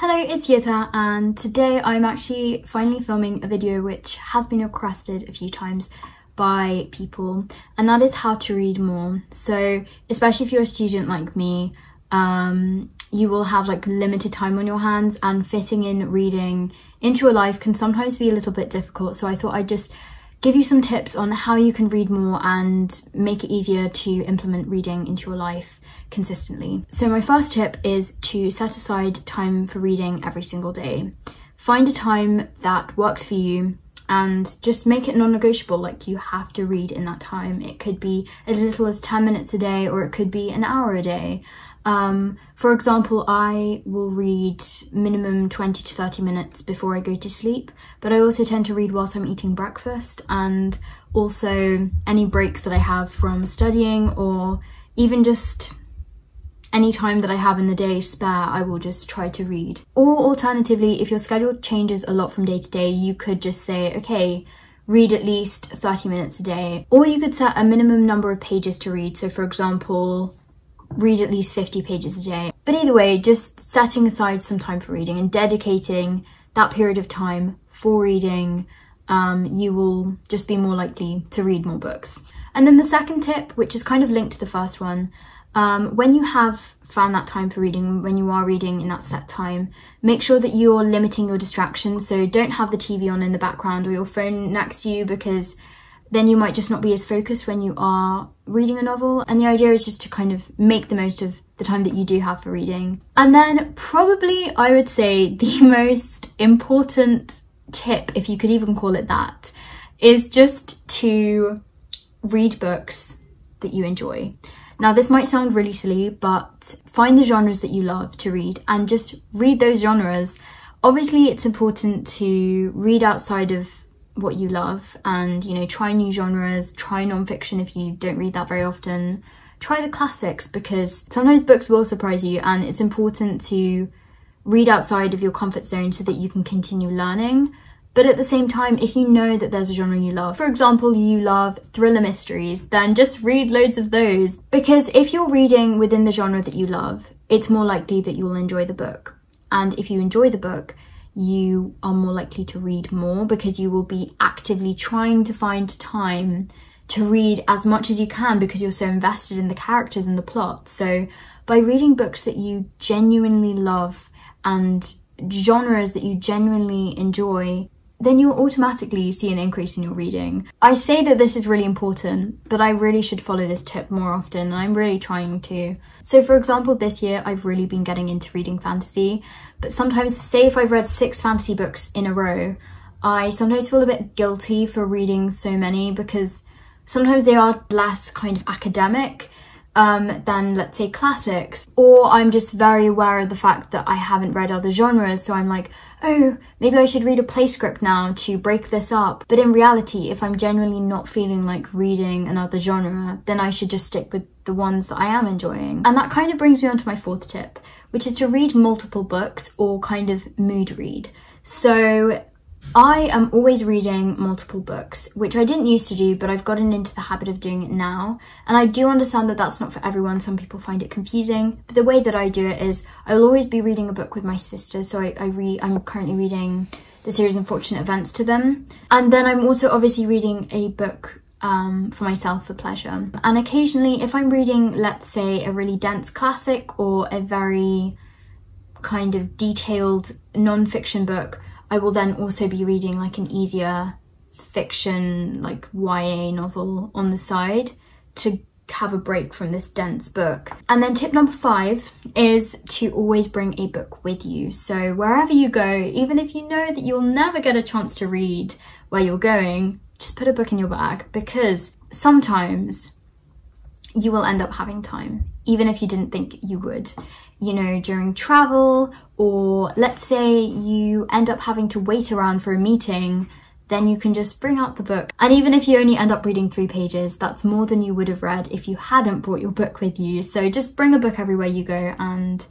Hello, it's Jeta and today I'm actually finally filming a video which has been requested a few times by people and that is how to read more. So especially if you're a student like me, um, you will have like limited time on your hands and fitting in reading into your life can sometimes be a little bit difficult. So I thought I'd just give you some tips on how you can read more and make it easier to implement reading into your life consistently. So my first tip is to set aside time for reading every single day. Find a time that works for you and just make it non-negotiable like you have to read in that time it could be as little as 10 minutes a day or it could be an hour a day um, for example i will read minimum 20 to 30 minutes before i go to sleep but i also tend to read whilst i'm eating breakfast and also any breaks that i have from studying or even just any time that I have in the day spare, I will just try to read. Or alternatively, if your schedule changes a lot from day to day, you could just say, okay, read at least 30 minutes a day. Or you could set a minimum number of pages to read. So for example, read at least 50 pages a day. But either way, just setting aside some time for reading and dedicating that period of time for reading, um, you will just be more likely to read more books. And then the second tip, which is kind of linked to the first one, um, when you have found that time for reading, when you are reading in that set time, make sure that you're limiting your distractions. So don't have the TV on in the background or your phone next to you because then you might just not be as focused when you are reading a novel. And the idea is just to kind of make the most of the time that you do have for reading. And then probably I would say the most important tip, if you could even call it that, is just to read books that you enjoy. Now this might sound really silly, but find the genres that you love to read and just read those genres. Obviously it's important to read outside of what you love and you know try new genres, try non-fiction if you don't read that very often. Try the classics because sometimes books will surprise you and it's important to read outside of your comfort zone so that you can continue learning. But at the same time, if you know that there's a genre you love, for example, you love thriller mysteries, then just read loads of those. Because if you're reading within the genre that you love, it's more likely that you will enjoy the book. And if you enjoy the book, you are more likely to read more because you will be actively trying to find time to read as much as you can because you're so invested in the characters and the plot. So by reading books that you genuinely love and genres that you genuinely enjoy, then you'll automatically see an increase in your reading. I say that this is really important, but I really should follow this tip more often and I'm really trying to. So for example, this year I've really been getting into reading fantasy, but sometimes say if I've read six fantasy books in a row, I sometimes feel a bit guilty for reading so many because sometimes they are less kind of academic um, than let's say classics or I'm just very aware of the fact that I haven't read other genres so I'm like oh, maybe I should read a play script now to break this up. But in reality, if I'm genuinely not feeling like reading another genre, then I should just stick with the ones that I am enjoying. And that kind of brings me on to my fourth tip, which is to read multiple books or kind of mood read. So I am always reading multiple books, which I didn't used to do, but I've gotten into the habit of doing it now. And I do understand that that's not for everyone. Some people find it confusing, but the way that I do it is I will always be reading a book with my sister. So I, I read, I'm currently reading the series Unfortunate Events to them. And then I'm also obviously reading a book um, for myself for pleasure. And occasionally if I'm reading, let's say a really dense classic or a very kind of detailed non-fiction book, I will then also be reading like an easier fiction, like YA novel on the side to have a break from this dense book. And then tip number five is to always bring a book with you. So wherever you go, even if you know that you'll never get a chance to read where you're going, just put a book in your bag because sometimes you will end up having time, even if you didn't think you would you know, during travel, or let's say you end up having to wait around for a meeting, then you can just bring out the book. And even if you only end up reading three pages, that's more than you would have read if you hadn't brought your book with you. So just bring a book everywhere you go and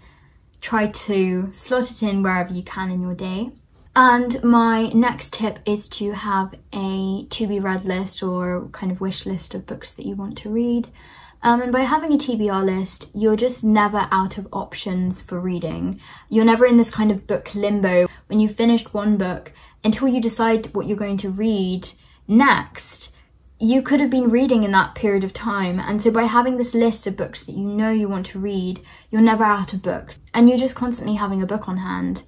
try to slot it in wherever you can in your day. And my next tip is to have a to be read list or kind of wish list of books that you want to read. Um, and by having a TBR list, you're just never out of options for reading. You're never in this kind of book limbo when you've finished one book until you decide what you're going to read next. You could have been reading in that period of time. And so by having this list of books that you know you want to read, you're never out of books and you're just constantly having a book on hand.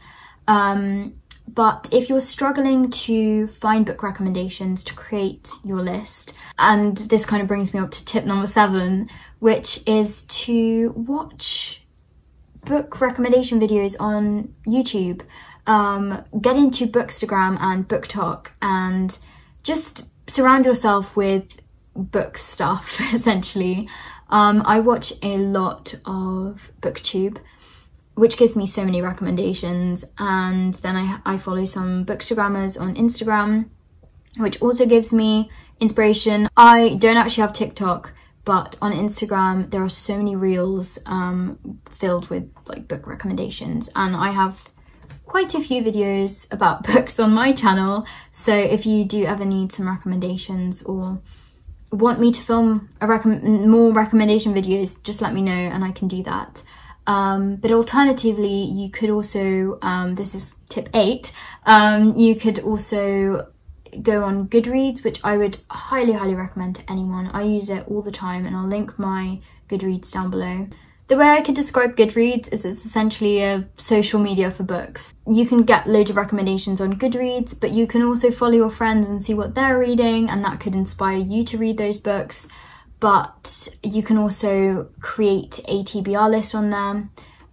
Um, but if you're struggling to find book recommendations to create your list, and this kind of brings me up to tip number seven, which is to watch book recommendation videos on YouTube. Um, get into Bookstagram and BookTok and just surround yourself with book stuff, essentially. Um, I watch a lot of BookTube which gives me so many recommendations. And then I, I follow some bookstagrammers on Instagram, which also gives me inspiration. I don't actually have TikTok, but on Instagram, there are so many reels um, filled with like book recommendations. And I have quite a few videos about books on my channel. So if you do ever need some recommendations or want me to film a rec more recommendation videos, just let me know and I can do that. Um, but alternatively, you could also, um, this is tip eight, um, you could also go on Goodreads, which I would highly, highly recommend to anyone. I use it all the time and I'll link my Goodreads down below. The way I could describe Goodreads is it's essentially a social media for books. You can get loads of recommendations on Goodreads, but you can also follow your friends and see what they're reading and that could inspire you to read those books but you can also create a TBR list on there,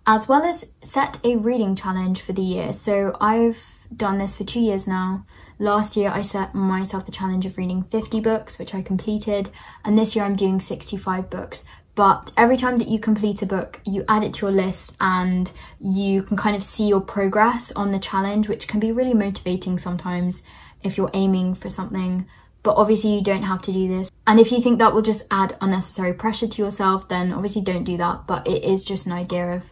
as well as set a reading challenge for the year. So I've done this for two years now. Last year I set myself the challenge of reading 50 books, which I completed, and this year I'm doing 65 books. But every time that you complete a book, you add it to your list and you can kind of see your progress on the challenge, which can be really motivating sometimes if you're aiming for something but obviously you don't have to do this. And if you think that will just add unnecessary pressure to yourself, then obviously don't do that. But it is just an idea of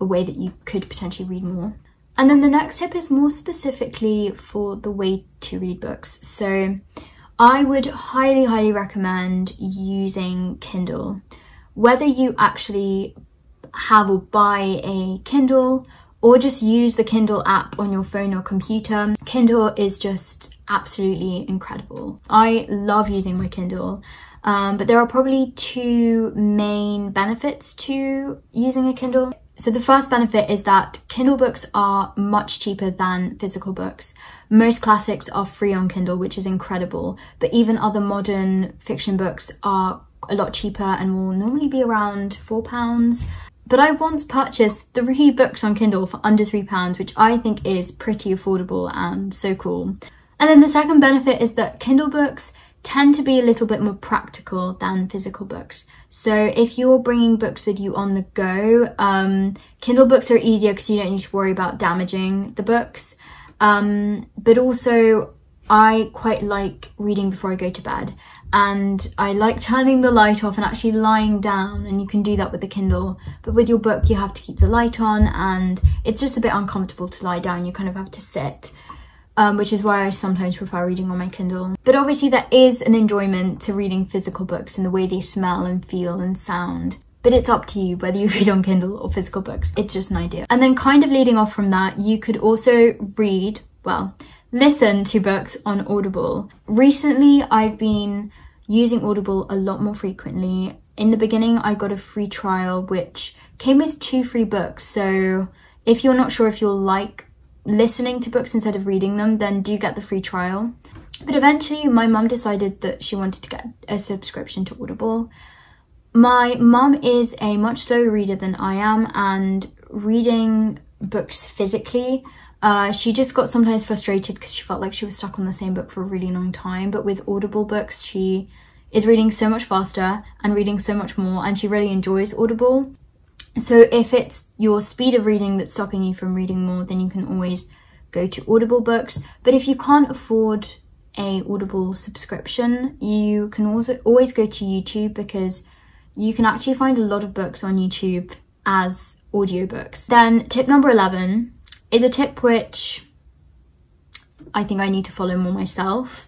a way that you could potentially read more. And then the next tip is more specifically for the way to read books. So I would highly, highly recommend using Kindle. Whether you actually have or buy a Kindle or just use the Kindle app on your phone or computer, Kindle is just absolutely incredible. I love using my Kindle, um, but there are probably two main benefits to using a Kindle. So the first benefit is that Kindle books are much cheaper than physical books. Most classics are free on Kindle, which is incredible, but even other modern fiction books are a lot cheaper and will normally be around four pounds. But I once purchased three books on Kindle for under three pounds, which I think is pretty affordable and so cool. And then the second benefit is that Kindle books tend to be a little bit more practical than physical books. So if you're bringing books with you on the go, um, Kindle books are easier because you don't need to worry about damaging the books. Um, but also I quite like reading before I go to bed and I like turning the light off and actually lying down and you can do that with the Kindle but with your book you have to keep the light on and it's just a bit uncomfortable to lie down you kind of have to sit um, which is why I sometimes prefer reading on my Kindle. But obviously there is an enjoyment to reading physical books and the way they smell and feel and sound. But it's up to you whether you read on Kindle or physical books. It's just an idea. And then kind of leading off from that, you could also read, well, listen to books on Audible. Recently, I've been using Audible a lot more frequently. In the beginning, I got a free trial, which came with two free books. So if you're not sure if you'll like listening to books instead of reading them, then do you get the free trial. But eventually my mum decided that she wanted to get a subscription to Audible. My mum is a much slower reader than I am and reading books physically, uh, she just got sometimes frustrated because she felt like she was stuck on the same book for a really long time. But with Audible books, she is reading so much faster and reading so much more and she really enjoys Audible. So if it's your speed of reading that's stopping you from reading more, then you can always go to Audible books. But if you can't afford a Audible subscription, you can also always go to YouTube because you can actually find a lot of books on YouTube as audiobooks. Then tip number 11 is a tip which I think I need to follow more myself.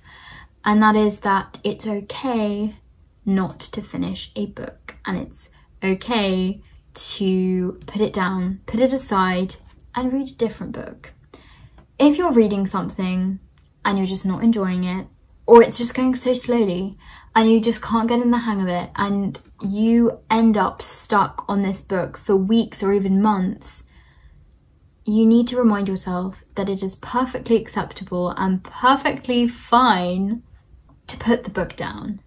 And that is that it's okay not to finish a book and it's okay to put it down, put it aside and read a different book. If you're reading something and you're just not enjoying it or it's just going so slowly and you just can't get in the hang of it and you end up stuck on this book for weeks or even months, you need to remind yourself that it is perfectly acceptable and perfectly fine to put the book down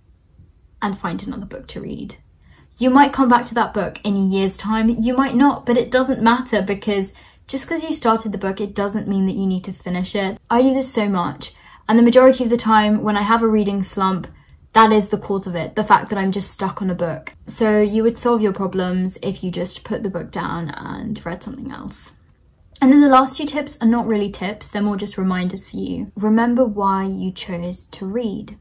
and find another book to read. You might come back to that book in a year's time, you might not, but it doesn't matter because just because you started the book, it doesn't mean that you need to finish it. I do this so much, and the majority of the time when I have a reading slump, that is the cause of it, the fact that I'm just stuck on a book. So you would solve your problems if you just put the book down and read something else. And then the last two tips are not really tips, they're more just reminders for you. Remember why you chose to read.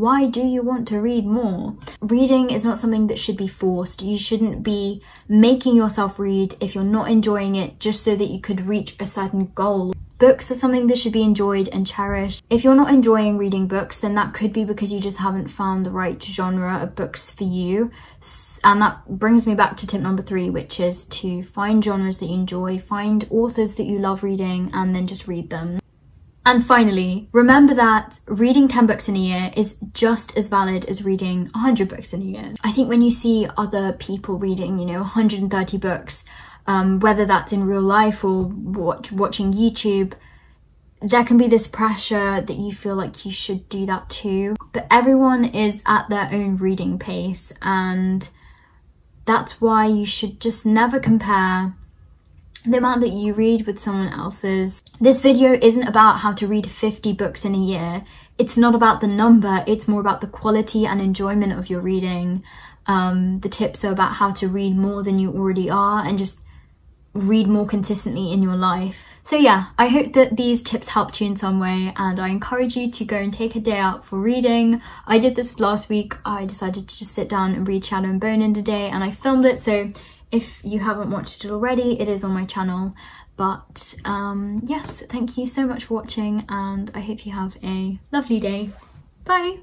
Why do you want to read more? Reading is not something that should be forced. You shouldn't be making yourself read if you're not enjoying it just so that you could reach a certain goal. Books are something that should be enjoyed and cherished. If you're not enjoying reading books, then that could be because you just haven't found the right genre of books for you. And that brings me back to tip number three, which is to find genres that you enjoy, find authors that you love reading, and then just read them. And finally, remember that reading 10 books in a year is just as valid as reading 100 books in a year. I think when you see other people reading, you know, 130 books, um, whether that's in real life or watch, watching YouTube, there can be this pressure that you feel like you should do that too. But everyone is at their own reading pace and that's why you should just never compare the amount that you read with someone else's. This video isn't about how to read 50 books in a year. It's not about the number, it's more about the quality and enjoyment of your reading. Um, the tips are about how to read more than you already are and just read more consistently in your life. So yeah, I hope that these tips helped you in some way and I encourage you to go and take a day out for reading. I did this last week. I decided to just sit down and read Shadow and Bone in a day and I filmed it so if you haven't watched it already, it is on my channel. But um, yes, thank you so much for watching and I hope you have a lovely day. Bye!